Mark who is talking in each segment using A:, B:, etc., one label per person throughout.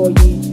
A: for you.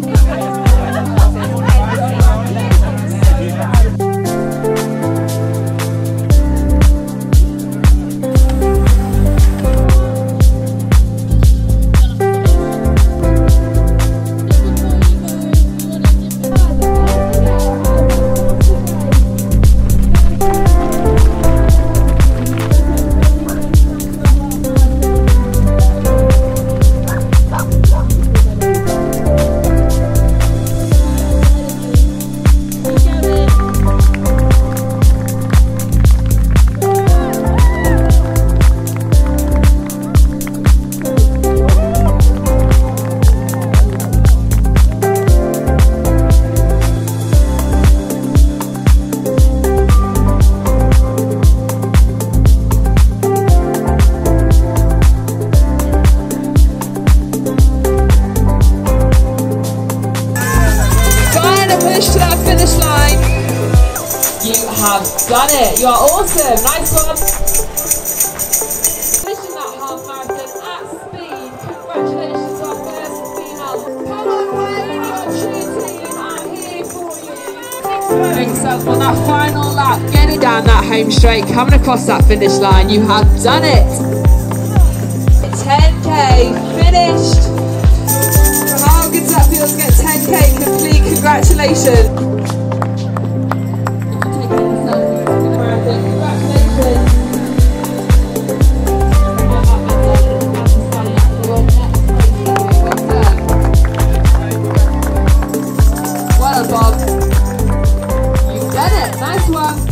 A: Have done it. You are awesome. Nice one. That half marathon at speed. Congratulations first. Come on, your cheer team here for you. On that final lap, getting down that home straight, coming across that finish line. You have done it. 10k finished. How good that to get 10k complete? Congratulations. Bob. You did it. Nice one.